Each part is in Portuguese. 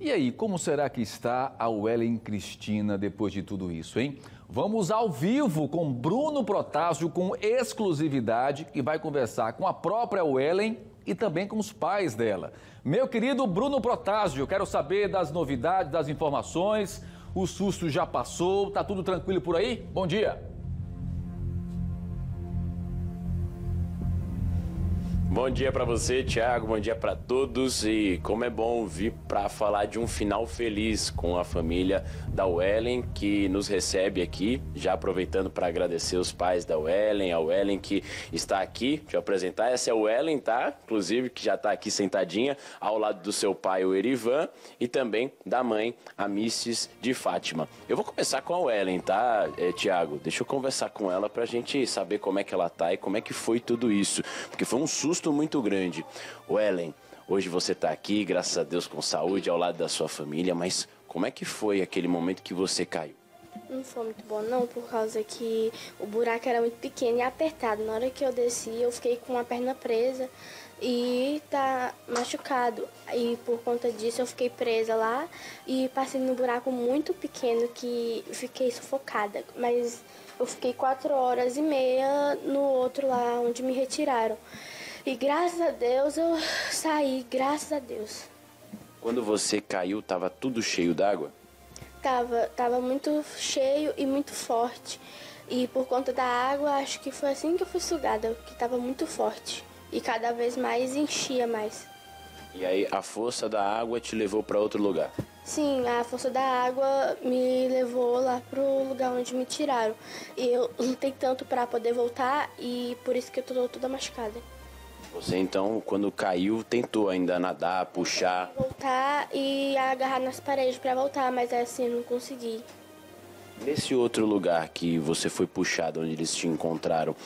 E aí, como será que está a Wellen Cristina depois de tudo isso, hein? Vamos ao vivo com Bruno Protásio, com exclusividade, que vai conversar com a própria Wellen e também com os pais dela. Meu querido Bruno Protásio, quero saber das novidades, das informações. O susto já passou, tá tudo tranquilo por aí? Bom dia. Bom dia para você, Thiago. Bom dia para todos. E como é bom vir para falar de um final feliz com a família da Wellen que nos recebe aqui. Já aproveitando para agradecer os pais da Wellen, a Wellen que está aqui. Deixa eu apresentar. Essa é a Wellen, tá? Inclusive, que já está aqui sentadinha ao lado do seu pai, o Erivan, e também da mãe, a Misses de Fátima. Eu vou começar com a Wellen, tá, é, Thiago? Deixa eu conversar com ela para a gente saber como é que ela tá e como é que foi tudo isso. Porque foi um susto muito grande. O Ellen, hoje você está aqui, graças a Deus, com saúde, ao lado da sua família, mas como é que foi aquele momento que você caiu? Não foi muito bom não, por causa que o buraco era muito pequeno e apertado. Na hora que eu desci, eu fiquei com a perna presa e tá machucado. E por conta disso eu fiquei presa lá e passei num buraco muito pequeno que fiquei sufocada. Mas eu fiquei quatro horas e meia no outro lá onde me retiraram. E graças a Deus eu saí, graças a Deus. Quando você caiu, tava tudo cheio d'água? Tava, tava muito cheio e muito forte. E por conta da água, acho que foi assim que eu fui sugada, que tava muito forte. E cada vez mais enchia mais. E aí a força da água te levou para outro lugar? Sim, a força da água me levou lá pro lugar onde me tiraram. E eu lutei tanto para poder voltar e por isso que eu tô toda machucada. Você então, quando caiu, tentou ainda nadar, puxar? Voltar e agarrar nas paredes para voltar, mas assim não consegui. Nesse outro lugar que você foi puxado, onde eles te encontraram,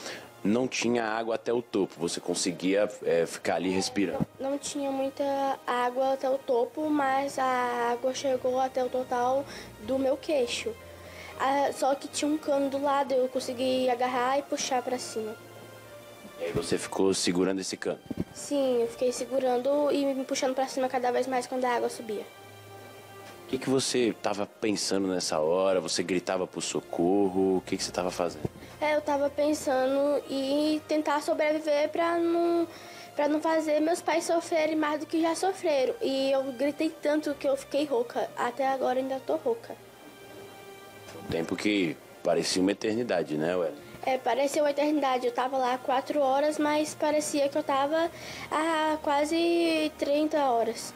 não tinha água até o topo. Você conseguia é, ficar ali respirando? Não, não, tinha muita água até o topo, mas a água chegou até o total do meu queixo. Ah, só que tinha um cano do lado, eu consegui agarrar e puxar para cima. E aí você ficou segurando esse cano? Sim, eu fiquei segurando e me puxando para cima cada vez mais quando a água subia. O que, que você estava pensando nessa hora? Você gritava por socorro? O que, que você estava fazendo? É, eu estava pensando em tentar sobreviver para não para não fazer meus pais sofrerem mais do que já sofreram. E eu gritei tanto que eu fiquei rouca. Até agora ainda tô rouca. Um tempo que parecia uma eternidade, né, Welly? É, pareceu uma eternidade. Eu tava lá quatro horas, mas parecia que eu tava há quase 30 horas.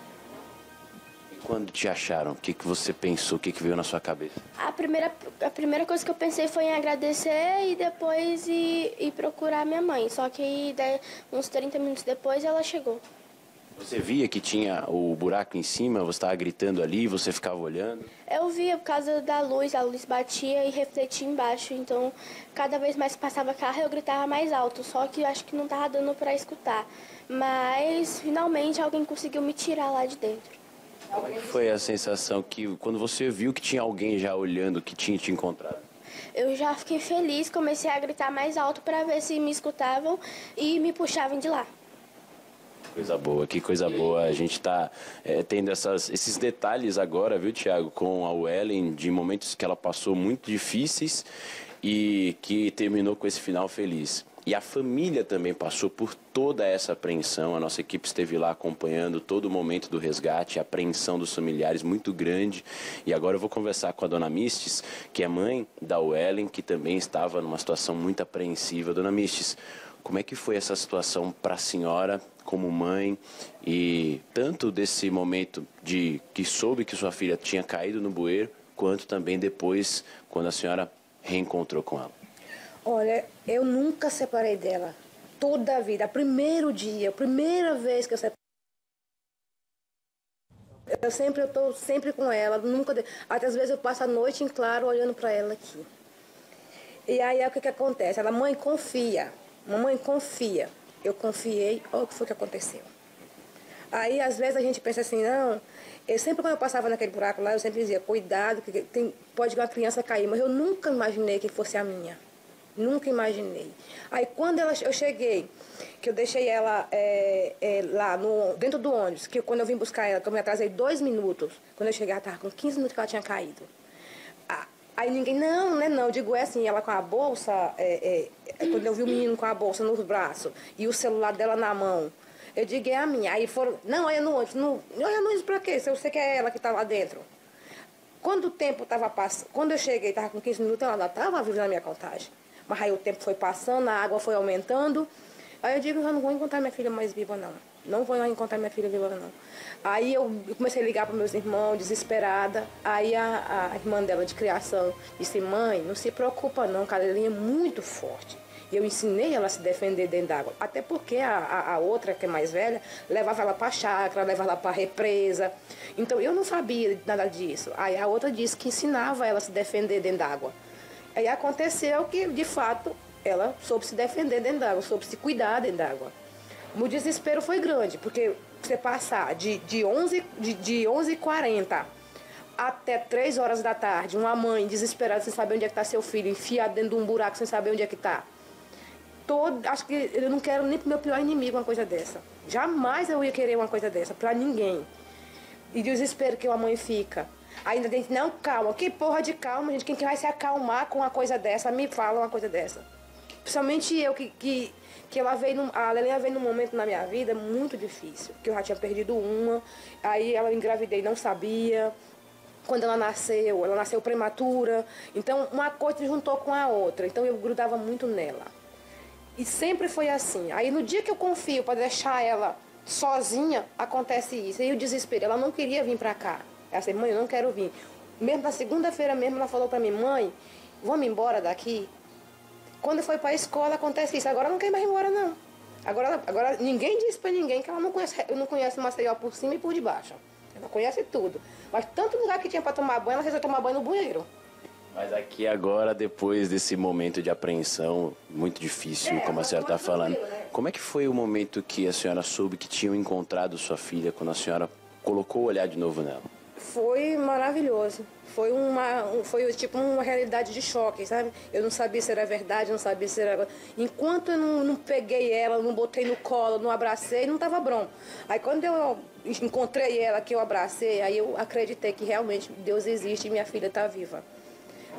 E quando te acharam, o que, que você pensou, o que, que veio na sua cabeça? A primeira, a primeira coisa que eu pensei foi em agradecer e depois ir, ir procurar minha mãe. Só que uns 30 minutos depois ela chegou. Você via que tinha o buraco em cima, você estava gritando ali, você ficava olhando? Eu via por causa da luz, a luz batia e refletia embaixo, então cada vez mais que passava carro eu gritava mais alto, só que eu acho que não estava dando para escutar. Mas finalmente alguém conseguiu me tirar lá de dentro. Como é foi a sensação que quando você viu que tinha alguém já olhando, que tinha te encontrado? Eu já fiquei feliz, comecei a gritar mais alto para ver se me escutavam e me puxavam de lá. Coisa boa, que coisa boa. A gente está é, tendo essas, esses detalhes agora, viu, Tiago, com a Wellen, de momentos que ela passou muito difíceis e que terminou com esse final feliz. E a família também passou por toda essa apreensão. A nossa equipe esteve lá acompanhando todo o momento do resgate, a apreensão dos familiares muito grande. E agora eu vou conversar com a dona Mistes, que é mãe da Wellen, que também estava numa situação muito apreensiva. Dona Mistes, como é que foi essa situação para a senhora como mãe e tanto desse momento de que soube que sua filha tinha caído no bueiro, quanto também depois quando a senhora reencontrou com ela? Olha, eu nunca separei dela. Toda a vida, primeiro dia, a primeira vez que eu separei eu sempre eu tô sempre com ela, nunca até às vezes eu passo a noite em claro olhando para ela aqui. E aí é o que que acontece? Ela mãe confia. Mamãe, confia. Eu confiei, olha o que foi que aconteceu. Aí, às vezes, a gente pensa assim, não. Eu sempre, quando eu passava naquele buraco lá, eu sempre dizia, cuidado, que tem, pode uma criança cair. Mas eu nunca imaginei que fosse a minha. Nunca imaginei. Aí quando ela, eu cheguei, que eu deixei ela é, é, lá no, dentro do ônibus, que quando eu vim buscar ela, que eu me atrasei dois minutos, quando eu cheguei ela estava com 15 minutos que ela tinha caído. Aí ninguém, não, né, não. Eu digo, é assim, ela com a bolsa, é, é, é, quando eu vi o menino com a bolsa nos braços e o celular dela na mão, eu digo, é a minha. Aí foram, não, olha no ônibus, não, olha no ônibus pra quê? Se eu sei que é ela que tá lá dentro. Quando o tempo estava passando, quando eu cheguei, estava com 15 minutos, ela estava viva na minha contagem. Mas aí o tempo foi passando, a água foi aumentando. Aí eu digo, eu não vou encontrar minha filha mais viva, não. Não vou encontrar minha filha viva, não. Aí eu comecei a ligar para meus irmãos, desesperada. Aí a, a, irmã dela de criação disse, mãe, não se preocupa não, Carolina é muito forte. Eu ensinei ela a se defender dentro d'água. Até porque a, a, a, outra, que é mais velha, levava ela para a chácara, levava ela para a represa. Então eu não sabia nada disso. Aí a outra disse que ensinava ela a se defender dentro d'água. Aí aconteceu que, de fato, ela soube se defender dentro d'água, soube se cuidar dentro d'água. O desespero foi grande, porque você passar de, de 11 de, de 11 40 até 3 horas da tarde, uma mãe desesperada sem saber onde é que está seu filho, enfiado dentro de um buraco sem saber onde é que está. Todo, acho que eu não quero nem pro meu pior inimigo uma coisa dessa. Jamais eu ia querer uma coisa dessa, para ninguém. E desespero que uma mãe fica. Ainda tem não, calma, que porra de calma, gente. Quem que vai se acalmar com uma coisa dessa? Me fala uma coisa dessa. Principalmente eu que, que que ela veio, num, a Lelinha veio num momento na minha vida muito difícil, que eu já tinha perdido uma, aí ela engravidei não sabia, quando ela nasceu, ela nasceu prematura, então uma coisa juntou com a outra, então eu grudava muito nela. E sempre foi assim. Aí no dia que eu confio para deixar ela sozinha, acontece isso. Aí o desespero, ela não queria vir para cá. Ela disse, mãe, eu não quero vir. Mesmo na segunda-feira mesmo, ela falou para mim, mãe, vamos embora daqui? Quando foi para a escola acontece isso. Agora não quer mais ir embora, não. Agora, agora ninguém diz para ninguém que ela não conhece, eu não conhece Maceió por cima e por debaixo. Ela conhece tudo. Mas tanto lugar que tinha para tomar banho, ela resolveu tomar banho no banheiro. Mas aqui agora, depois desse momento de apreensão muito difícil, é, como a senhora está falando, né? como é que foi o momento que a senhora soube que tinham encontrado sua filha quando a senhora colocou o olhar de novo nela? Foi maravilhoso. Foi uma, foi tipo uma realidade de choque, sabe? Eu não sabia se era verdade, não sabia se era. Enquanto eu não, não peguei ela, não botei no colo, não abracei, não estava bom. Aí quando eu encontrei ela, que eu abracei, aí eu acreditei que realmente Deus existe e minha filha está viva.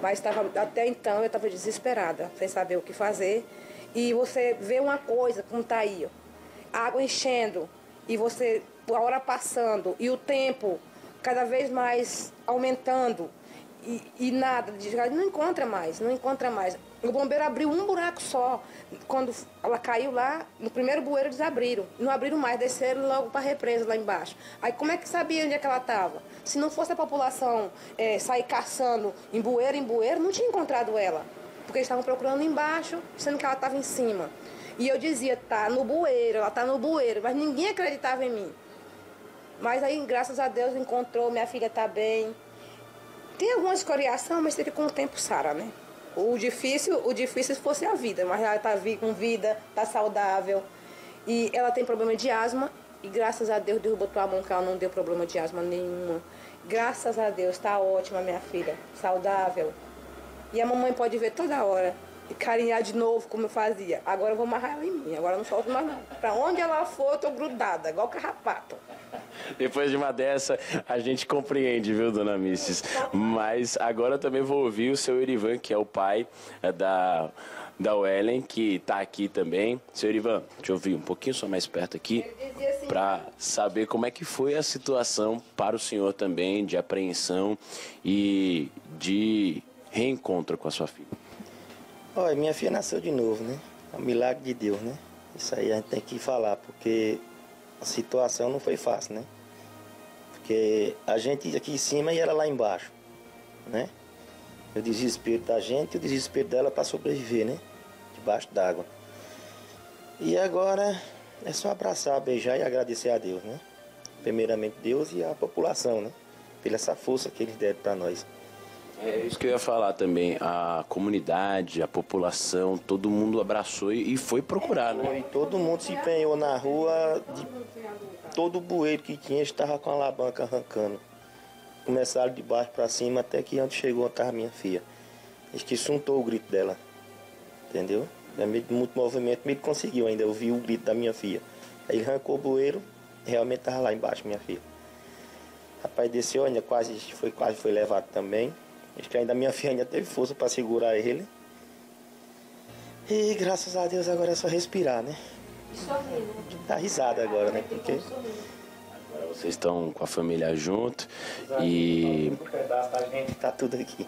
Mas tava, até então eu estava desesperada, sem saber o que fazer. E você vê uma coisa, como está aí, ó, água enchendo, e você, a hora passando, e o tempo cada vez mais aumentando e, e nada, não encontra mais, não encontra mais. O bombeiro abriu um buraco só. Quando ela caiu lá, no primeiro bueiro eles abriram. Não abriram mais, desceram logo para a represa lá embaixo. Aí como é que sabia onde é que ela estava? Se não fosse a população é, sair caçando em bueiro em bueiro, não tinha encontrado ela. Porque eles estavam procurando embaixo, sendo que ela estava em cima. E eu dizia, tá no bueiro, ela tá no bueiro, mas ninguém acreditava em mim. Mas aí, graças a Deus, encontrou, minha filha está bem. Tem alguma escoriação, mas teve com o tempo Sara, né? O difícil, o difícil fosse a vida, mas ela está com vida, está saudável. E ela tem problema de asma e graças a Deus Deus botou a mão que ela não deu problema de asma nenhuma. Graças a Deus, está ótima minha filha, saudável. E a mamãe pode ver toda hora e carinhar de novo como eu fazia. Agora eu vou amarrar ela em mim, agora não solto mais não. Para onde ela for, eu tô grudada, igual carrapato. Depois de uma dessa, a gente compreende, viu, dona Missis? Mas agora também vou ouvir o seu Irivan, que é o pai é, da, da Wellen, que está aqui também. Seu Irivan, deixa eu ouvir um pouquinho só mais perto aqui, para saber como é que foi a situação para o senhor também de apreensão e de reencontro com a sua filha. Olha, minha filha nasceu de novo, né? É um milagre de Deus, né? Isso aí a gente tem que falar, porque a situação não foi fácil, né? Porque a gente aqui em cima e ela lá embaixo, né? O desespero da gente e o desespero dela para sobreviver, né? Debaixo d'água. E agora é só abraçar, beijar e agradecer a Deus, né? Primeiramente Deus e a população, né? Pela essa força que eles deram para nós. É isso que eu ia falar também. A comunidade, a população, todo mundo abraçou e foi procurar, né? Foi, todo mundo se empenhou na rua, todo o bueiro que tinha estava com a alabanca arrancando. Começaram de baixo para cima até que onde chegou estava minha filha. Acho que suntou o grito dela. entendeu? É muito movimento, meio que conseguiu ainda ouvir o grito da minha filha. Aí arrancou o bueiro, realmente estava lá embaixo, minha filha. Rapaz, desceu ainda, quase foi, quase foi levado também. Acho que ainda minha filha ainda teve força para segurar ele. E graças a Deus agora é só respirar, né? E sorrir, né? Dá risada agora, né? Porque Agora vocês estão com a família junto e um pedaço da gente tá tudo aqui.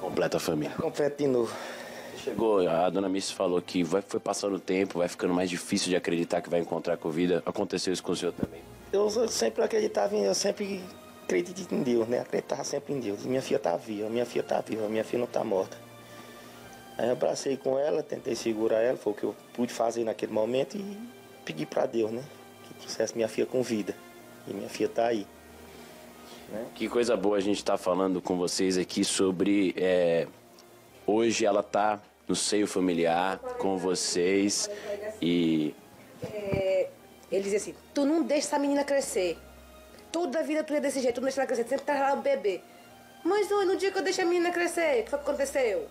completa a família. Completo de novo. Chegou, a dona Miss falou que vai, foi passando o tempo, vai ficando mais difícil de acreditar que vai encontrar com vida. Aconteceu isso com o senhor também. Eu sempre acreditava em, eu sempre acredito em Deus, né? Acreditava sempre em Deus. Minha filha tá viva, minha filha tá viva, minha filha não tá morta. Aí eu abracei com ela, tentei segurar ela, foi o que eu pude fazer naquele momento e pedi para Deus, né? Que trouxesse minha filha com vida. E minha filha tá aí. Que coisa boa a gente estar falando com vocês aqui sobre. é, hoje ela tá no seio familiar com vocês e É, ele dizia assim, tu não deixa essa menina crescer. Toda a vida tu é desse jeito, tu não deixa ela crescer, sempre tá lá o bebê. Mas oi, no dia que eu deixei a menina crescer, o que foi que aconteceu?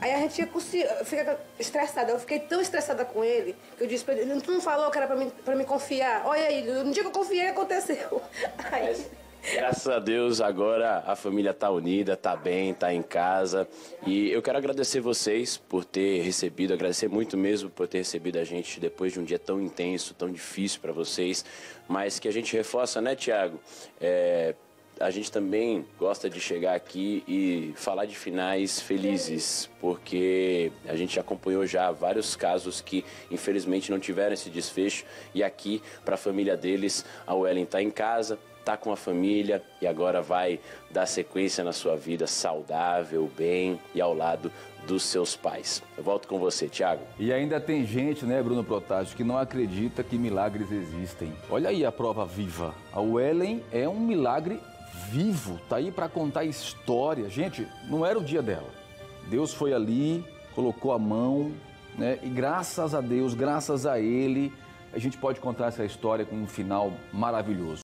Aí a gente fica, fica estressada. Eu fiquei tão estressada com ele que eu disse pra ele, tu não falou que era pra mim, pra me confiar? Olha aí, no dia que eu confiei aconteceu. Aí, Graças a Deus, agora a família tá unida, tá bem, tá em casa. E eu quero agradecer vocês por ter recebido, agradecer muito mesmo por ter recebido a gente depois de um dia tão intenso, tão difícil para vocês. Mas que a gente reforça, né, Tiago? É, a gente também gosta de chegar aqui e falar de finais felizes, porque a gente acompanhou já vários casos que infelizmente não tiveram esse desfecho. E aqui, para a família deles, a Wellen está em casa, tá com a família e agora vai dar sequência na sua vida saudável, bem e ao lado dos seus pais. Eu volto com você, Tiago. E ainda tem gente, né, Bruno Protásio, que não acredita que milagres existem. Olha aí a prova viva. A Wellen é um milagre vivo, tá aí para contar história. Gente, não era o dia dela. Deus foi ali, colocou a mão, né? E graças a Deus, graças a ele, a gente pode contar essa história com um final maravilhoso.